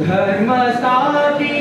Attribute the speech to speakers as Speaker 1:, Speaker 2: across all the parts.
Speaker 1: धर्मस्थापिना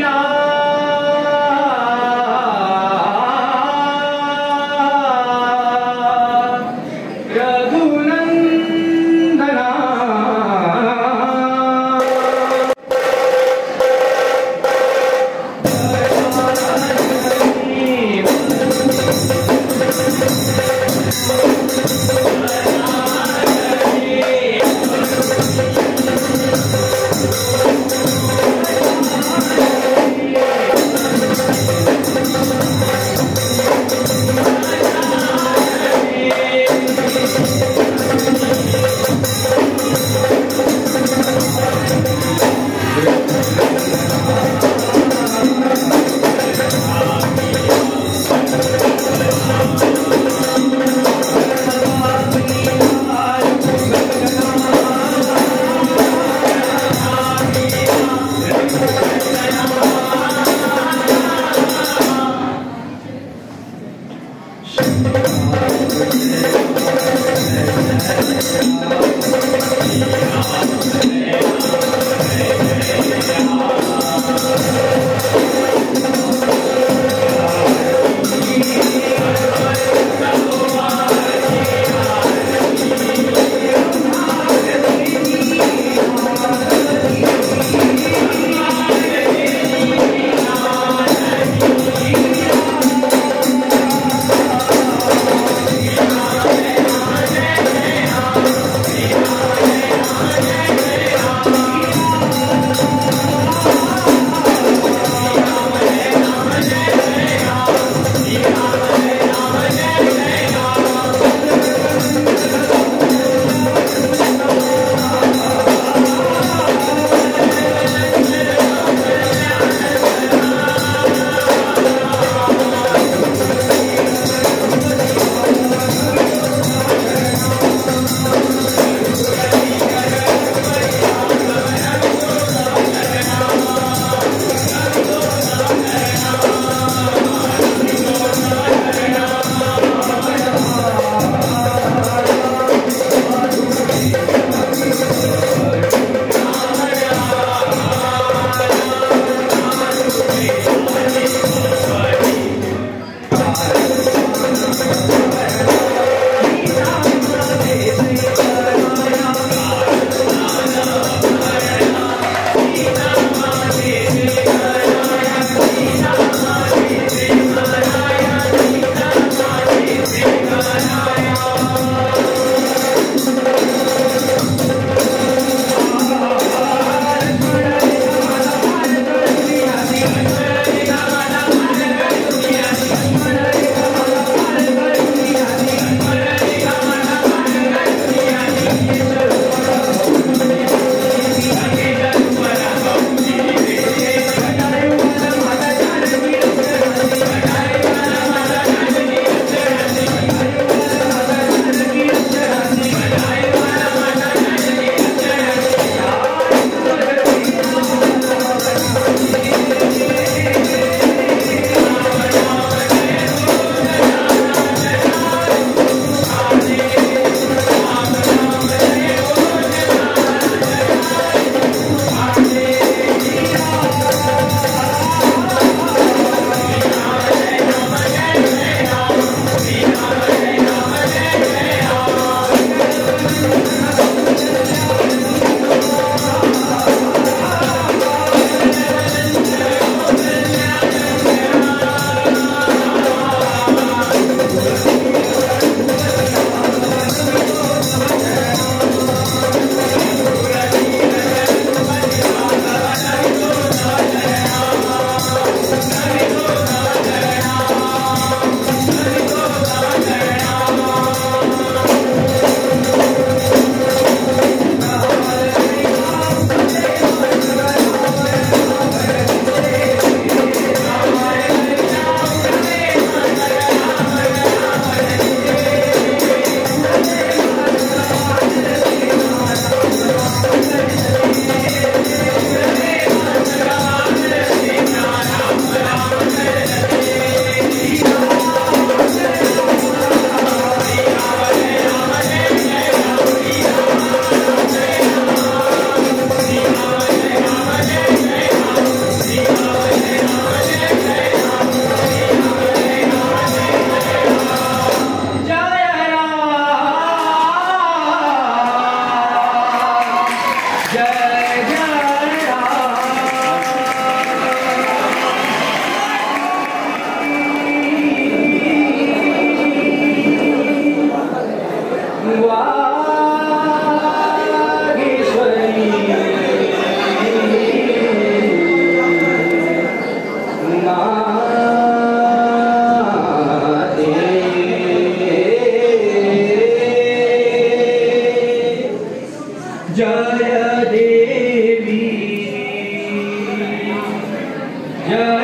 Speaker 1: Yeah. जय देवी जय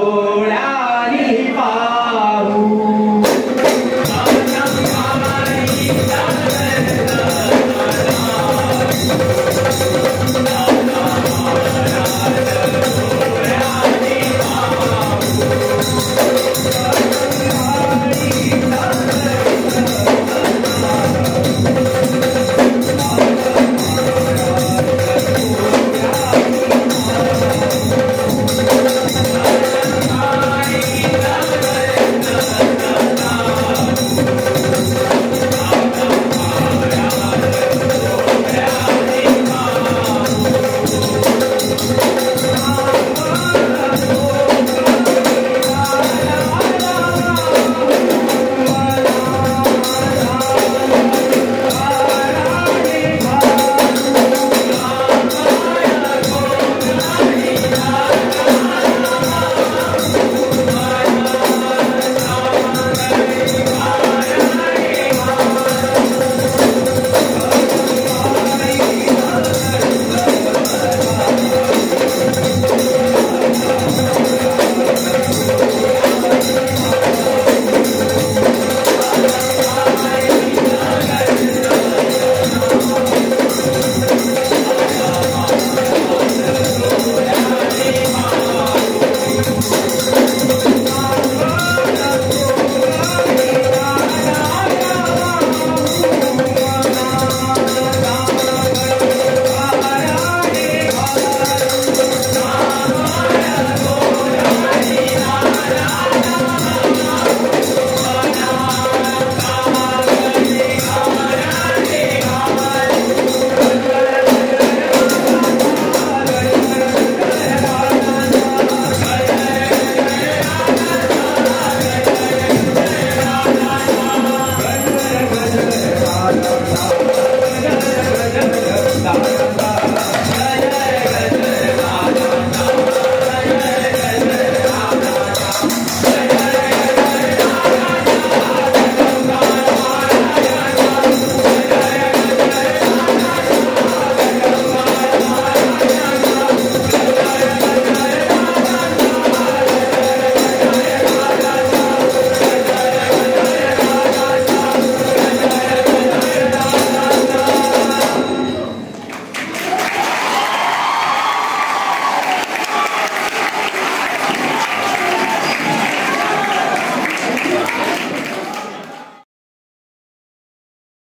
Speaker 1: Lord.